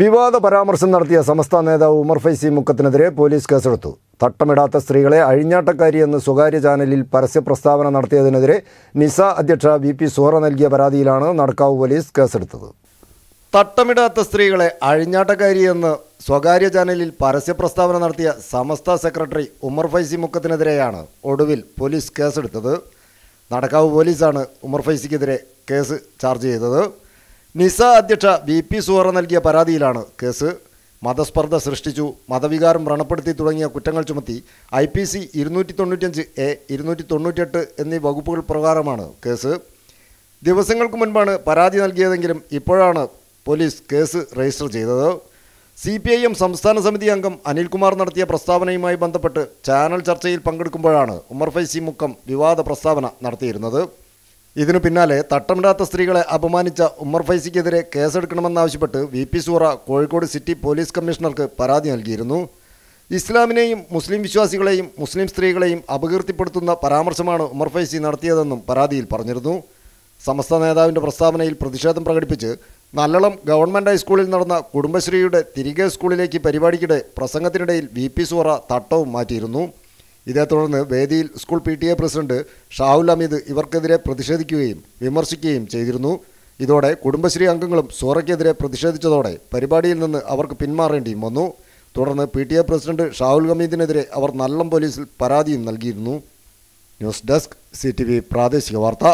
വിവാദ പരാമർശം നടത്തിയ സംസ്ഥാന നേതാവ് ഉമർ ഫൈസി മുക്കത്തിനെതിരെ പോലീസ് കേസെടുത്തു. തട്ടമിടാത്ത സ്ത്രീകളെ അഴിഞ്ഞാട്ടക്കാരി എന്ന് സ്വകാര്യ ചാനലിൽ പരസ്യ പ്രസ്താവന നടത്തിയതിനെതിരെ നിസ അധ്യക്ഷ വി പി സുഹറ നൽകിയ പരാതിയിലാണ് നടക്കാവ് പോലീസ് കേസെടുത്തത്. തട്ടമിടാത്ത സ്ത്രീകളെ അഴിഞ്ഞാട്ടക്കാരി എന്ന് സ്വകാര്യ ചാനലിൽ പരസ്യ പ്രസ്താവന നടത്തിയ സമസ്ത സെക്രട്ടറി ഉമർ ഫൈസി മുക്കത്തിനെതിരെയാണ് ഒടുവിൽ പോലീസ് കേസെടുത്തത്. നടക്കാവ് പോലീസാണ് ഉമർ ഫൈസിക്കെതിരെ കേസ് ചാർജ് ചെയ്തത്. നിസ അധ്യക്ഷ വി പി സുഹറ നൽകിയ പരാതിയിലാണ് കേസ്. മതസ്പർദ്ധ സൃഷ്ടിച്ചു. മതവികാരം വ്രണപ്പെടുത്തി തുടങ്ങിയ കുറ്റങ്ങൾ ചുമത്തി ഐ പി സി ഇരുന്നൂറ്റി തൊണ്ണൂറ്റഞ്ച് എ ഇരുന്നൂറ്റി തൊണ്ണൂറ്റെട്ട് എന്നീ വകുപ്പുകൾ പ്രകാരമാണ് കേസ്. ദിവസങ്ങൾക്ക് മുൻപാണ് പരാതി നൽകിയതെങ്കിലും ഇപ്പോഴാണ് പോലീസ് കേസ് രജിസ്റ്റർ ചെയ്തത്. സി പി ഐ എം സംസ്ഥാന സമിതി അംഗം അനിൽകുമാർ നടത്തിയ പ്രസ്താവനയുമായി ബന്ധപ്പെട്ട് ചാനൽ ചർച്ചയിൽ പങ്കെടുക്കുമ്പോഴാണ് ഉമർ ഫൈസി മുക്കം വിവാദ പ്രസ്താവന നടത്തിയിരുന്നത്. ഇതിനു പിന്നാലെ തട്ടമിടാത്ത സ്ത്രീകളെ അപമാനിച്ച ഉമ്മർ ഫൈസിക്കെതിരെ കേസെടുക്കണമെന്നാവശ്യപ്പെട്ട് V P Suhra Kozhikode city police കമ്മീഷണർക്ക് പരാതി നൽകിയിരുന്നു. ഇസ്ലാമിനെയും മുസ്ലിം വിശ്വാസികളെയും മുസ്ലിം സ്ത്രീകളെയും അപകീർത്തിപ്പെടുത്തുന്ന പരാമർശമാണ് ഉമർ ഫൈസി നടത്തിയതെന്നും പരാതിയിൽ പറഞ്ഞിരുന്നു. സമസ്ത നേതാവിന്റെ പ്രസ്താവനയിൽ പ്രതിഷേധം പ്രകടിപ്പിച്ച് നല്ലളം ഗവൺമെന്റ് ഹൈസ്കൂളിൽ നടന്ന കുടുംബശ്രീയുടെ തിരികെ സ്കൂളിലേക്ക് പരിപാടിക്കിടെ പ്രസംഗത്തിനിടയിൽ വി പി സൂറ തട്ടവും മാറ്റിയിരുന്നു. ഇതേ തുടർന്ന് വേദിയിൽ school P T A president Shahul Ameed ഇവർക്കെതിരെ പ്രതിഷേധിക്കുകയും വിമർശിക്കുകയും ചെയ്തിരുന്നു. ഇതോടെ കുടുംബശ്രീ അംഗങ്ങളും സോറയ്ക്കെതിരെ പ്രതിഷേധിച്ചതോടെ പരിപാടിയിൽ നിന്ന് അവർക്ക് പിന്മാറേണ്ടിയും വന്നു. തുടർന്ന് P T A president Shahul ഹമീദിനെതിരെ അവർ നല്ലം പോലീസിൽ പരാതിയും നൽകിയിരുന്നു. ന്യൂസ് ഡെസ്ക് സി പ്രാദേശിക വാർത്ത.